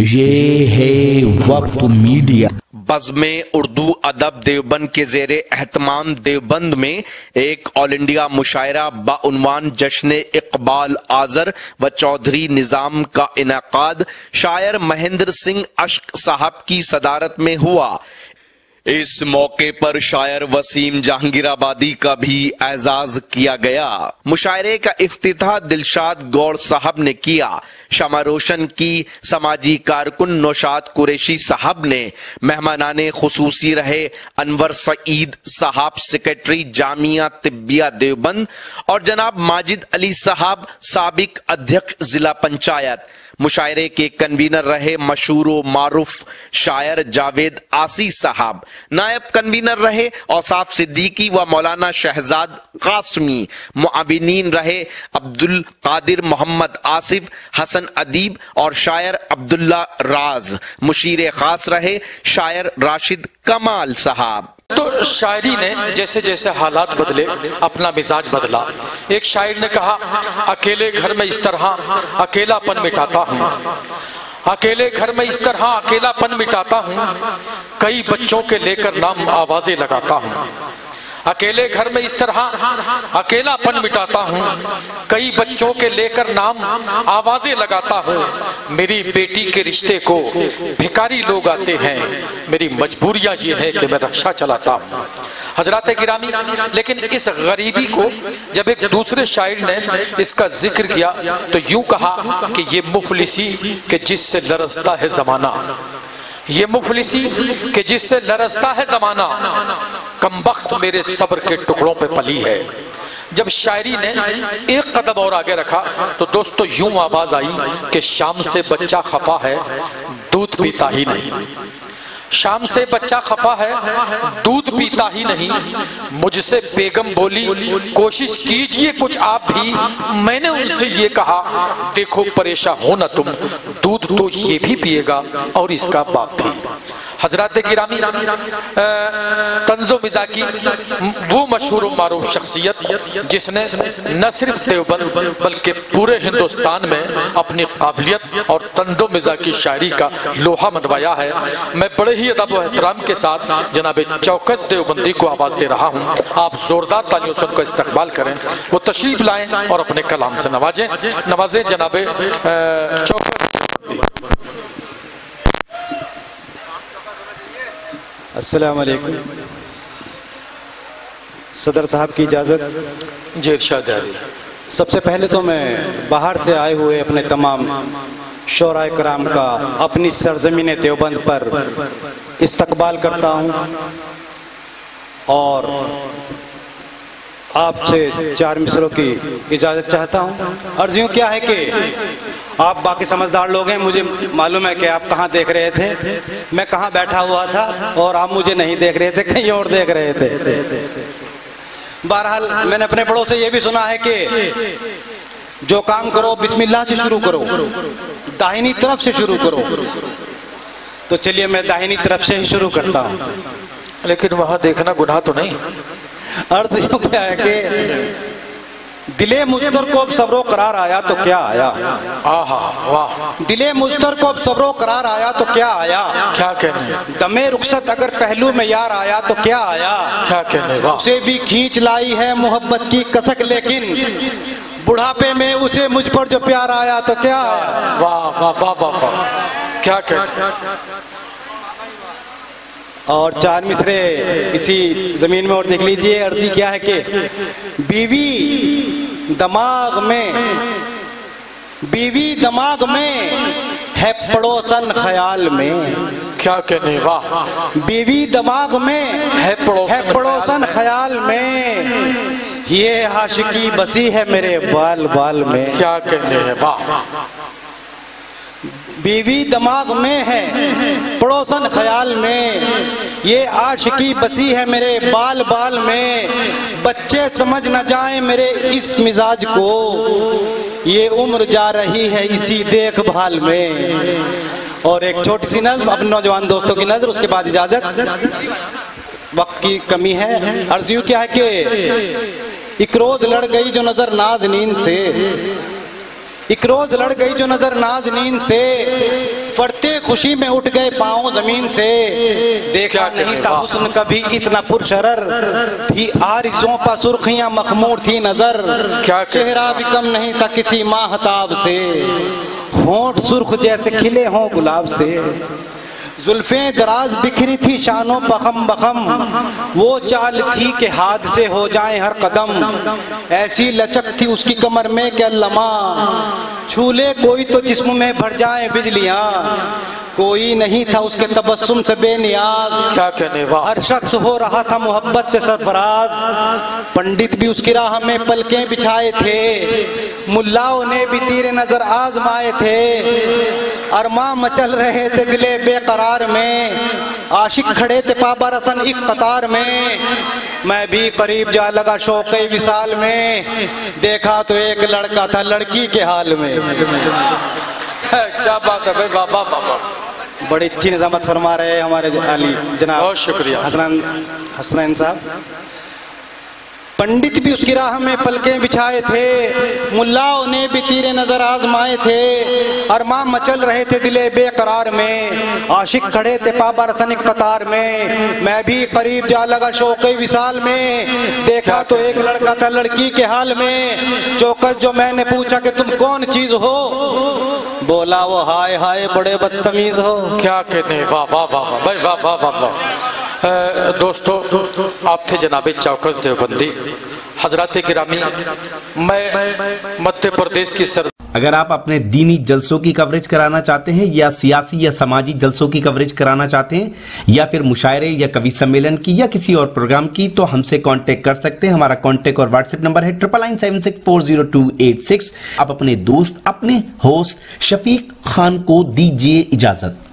ये है वक्त मीडिया बज़म उर्दू अदब देवबंद के जेर एहतमाम देवबंद में एक ऑल इंडिया मुशायरा बनवान जश्न इकबाल आजर व चौधरी निज़ाम का इनका शायर महेंद्र सिंह अश्क साहब की सदारत में हुआ। इस मौके पर शायर वसीम जहांगीराबादी का भी एजाज किया गया। मुशायरे का इफ्तिताह दिलशाद गौड़ साहब ने किया। शमा रोशन की समाजी कारकुन नौशाद कुरेशी साहब ने मेहमानाने खसूसी रहे अनवर सईद साहब, सेक्रेटरी जामिया तिब्बिया देवबंद और जनाब माजिद अली साहब, सबक अध्यक्ष जिला पंचायत। मुशायरे के कन्वीनर रहे मशहूर मारूफ शायर जावेद आसी साहब। नायब कन्वीनर रहे औसाफ सिद्दीकी व मौलाना शहजाद कासमी मुआबिनीन रहे अब्दुल कादिर मोहम्मद आसिफ, हसन अदीब और शायर अब्दुल्ला राज। मुशीर खास रहे शायर राशिद कमाल साहब। तो शायरी ने जैसे जैसे हालात बदले, अपना मिजाज बदला। एक शायर ने कहा, अकेले घर में इस तरह अकेलापन मिटाता हूँ। अकेले घर में इस तरह अकेलापन मिटाता हूँ। कई बच्चों के लेकर नाम आवाज़ें लगाता हूँ। अकेले घर में इस तरह अकेलापन मिटाता हूँ। कई बच्चों के लेकर नाम आवाज़ें लगाता हूँ। मेरी बेटी के रिश्ते को भिकारी लोग आते हैं। मेरी मजबूरियाँ ये है कि मैं रक्षा चलाता हूँ। हज़रत गिरामी, लेकिन इस गरीबी को जब एक दूसरे शायर ने इसका ज़िक्र किया तो यूँ कहा कि ये मुफलिसी के जिससे लरसता है जमाना। ये मुफलिसी के जिससे लरसता है जमाना, कम वक्त मेरे सब्र के टुकड़ों पे पली है। जब शायरी ने एक कदम और आगे रखा तो दोस्तों, यूँ आवाज़ आई कि शाम से बच्चा खफा है, दूध पीता ही नहीं। शाम से बच्चा खफा है, दूध पीता ही नहीं। मुझसे बेगम बोली, कोशिश कीजिए कुछ आप भी। मैंने उनसे ये कहा, देखो, परेशान हो ना तुम। दूध तो ये भी पिएगा और इसका बाप भी। हज़रत गिरामी तंजो मिजा की वो मशहूर मारूफ शख्सियत, जिसने न सिर्फ़ देवबंद, बल्कि पूरे हिंदुस्तान में अपनी काबिलियत और तंजो मिजा की शायरी का लोहा मनवाया है। मैं बड़े ही अदब एहतराम के साथ जनाब चौकस देवबंदी को आवाज़ दे रहा हूँ। आप जोरदार तालियों से उनका इस्तेमाल करें, वो तशरीफ़ लाएँ और अपने कलाम से नवाजें। नवाजें जनाब चौकस अस्सलाम वालेकुम सदर साहब की इजाज़त। जी इरशाद सबसे पहले तो मैं बाहर से आए हुए अपने तमाम शरा कराम का अपनी सरजमीन देवबंद पर इस्तकबाल करता हूँ। और आपसे चार मिसरों की इजाज़त चाहता हूँ। अर्ज़ यूँ क्या है कि आप बाकी समझदार लोग हैं मुझे मालूम है कि आप कहाँ देख रहे थे। मैं कहाँ बैठा हुआ था और आप मुझे नहीं देख रहे थे कहीं और देख रहे थे। बहरहाल मैंने अपने बड़ों से ये भी सुना है कि जो काम करो बिस्मिल्लाह से शुरू करो दाहिनी तरफ़ से शुरू करो। तो चलिए मैं दाहिनी तरफ़ से ही शुरू करता हूँ। लेकिन वहाँ देखना गुनाह तो नहीं। अर्थ यूँ क्या है कि दिले मुश्तर को अब सबरो करार आया तो क्या आया? आहा वाह। दिले मुश्तर को अब सबरो करार आया तो क्या आया? क्या कहने दमे रुखसत अगर पहलू में यार आया तो क्या आया? क्या कहने वाह। उसे भी खींच लाई है मोहब्बत की कसक लेकिन बुढ़ापे में उसे मुझ पर जो प्यार आया तो क्या आया? वाह वाह वाह वाह वाह। क्या कहने और चार मिसरे इसी ज़मीन में और देख लीजिए अर्जी क्या है कि बीवी दिमाग में बीवी दिमाग में है पड़ोसन ख्याल में। क्या कहने वाह। बीवी दिमाग में है पड़ोसन है पड़ोसन ख्याल में। ये आशिकी बसी है मेरे बाल बाल में। क्या कहने वाह। बीवी दिमाग में है पड़ोसन ख्याल में ये आशिकी बसी है मेरे बाल बाल में। बच्चे समझ न जाए मेरे इस मिजाज को। ये उम्र जा रही है इसी देखभाल में। और एक छोटी सी नज्म अपने नौजवान दोस्तों की नज़र, उसके बाद इजाज़त। वक्त की कमी है। अर्ज़ यूँ क्या है कि एक रोज लड़ गई जो नज़र नाज नींद से। एक रोज लड़ गई जो नज़र नाज नींद से फरते खुशी में उठ गए पाओ ज़मीन से। देखा नहीं था उसन हुस्न कभी इतना पुरशरर। थी आरिजों पर सुर्खियाँ मखमूर थी नज़र। क्या चेहरा भी कम नहीं था किसी माहताब से। होठ सुर्ख जैसे खिले हों गुलाब से। जुल्फें दराज बिखरी थी शानो बखम बखम। वो चाल थी कि हाथ से हो जाए हर कदम। ऐसी लचक थी उसकी कमर में क्या लमा छूले कोई तो जिस्म में भर जाए बिजलियाँ। कोई नहीं था उसके तबस्सुम से बेनियाज। क्या कहने वाह। हर शख्स हो रहा था मोहब्बत से सरफराज। पंडित भी उसकी राह में पलकें बिछाए थे। मुल्लाओं ने भी तीर नज़र आजमाए थे। अरमा मचल रहे थे दिले बेकरार में। आशिक खड़े थे पाबा रसन एक कतार में। मैं भी करीब जा लगा शौक विशाल में। देखा तो एक लड़का था लड़की के हाल में। क्या बात है भाई वाह वाह। बड़ी अच्छी निजामत फरमा रहे हमारे अली जनाब बहुत शुक्रिया। हसनैन हसनैन साहब। पंडित भी उसकी राह में पलकें बिछाए थे मुल्लाओं ने भी तीरे नज़र आजमाए थे अरमा मचल रहे थे दिले बेकरार में, आशिक खड़े थे पाबा रसन एक कतार में, मैं भी करीब जा लगा शौक विशाल में, देखा तो एक लड़का था लड़की के हाल में, चौकस जो मैंने पूछा कि तुम कौन चीज़ हो, बोला वो हाय हाय बड़े बदतमीज हो। क्या कहते वाह वाह वाह वाह वाह वाह वाह। दोस्तों, आप थे जनाब चौकस देवबंदी। हज़रत गिरामी, मैं मध्य प्रदेश की सर अगर आप अपने दीनी जलसों की कवरेज कराना चाहते हैं, या सियासी या समाजी जलसों की कवरेज कराना चाहते हैं, या फिर मुशायरे या कवि सम्मेलन की, या किसी और प्रोग्राम की तो हमसे कांटेक्ट कर सकते हैं। हमारा कांटेक्ट और व्हाट्सएप नंबर है triple nine seven six four zero two eight six आप अपने दोस्त, अपने होस्ट शफीक खान को दीजिए इजाज़त।